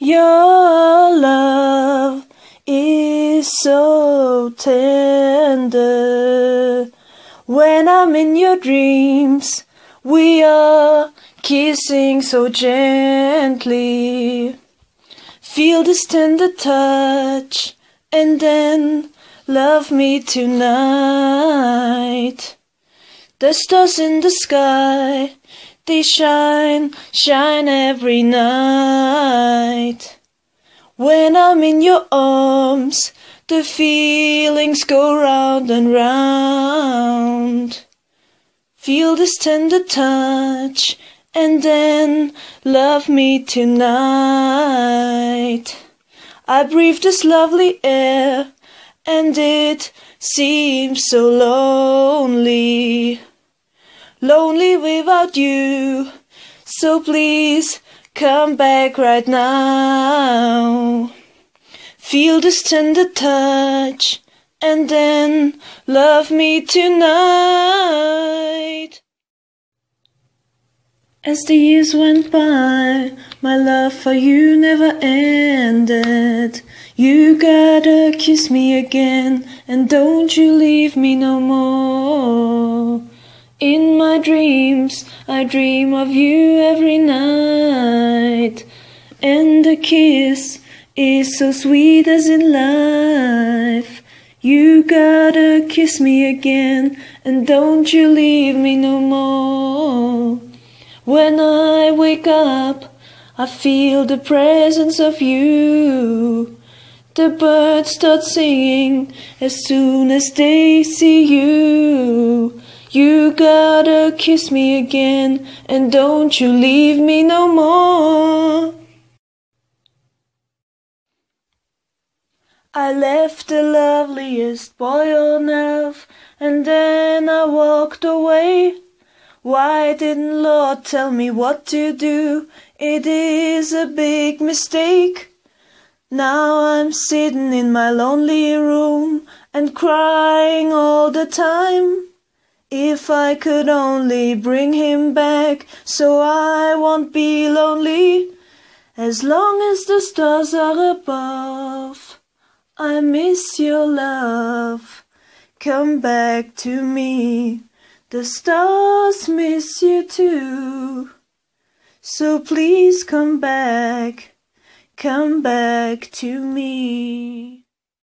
Your love is so tender. When I'm in your dreams, we are kissing so gently. Feel this tender touch and then love me tonight. The stars in the sky, they shine, shine every night. When I'm in your arms, the feelings go round and round. Feel this tender touch and then love me tonight. I breathe this lovely air and it seems so lonely. Lonely without you. So please come back right now. Feel this tender touch and then love me tonight. As the years went by, my love for you never ended. You gotta kiss me again, and don't you leave me no more. My dreams, I dream of you every night, and the kiss is so sweet as in life. You gotta kiss me again, and don't you leave me no more. When I wake up, I feel the presence of you. The birds start singing as soon as they see you. You gotta kiss me again, and don't you leave me no more. I left the loveliest boy on earth, and then I walked away. Why didn't Lord tell me what to do? It is a big mistake. Now I'm sitting in my lonely room and crying all the time. If I could only bring him back so I won't be lonely. As long as the stars are above, I miss your love. Come back to me. The stars miss you too. So please come back, come back to me.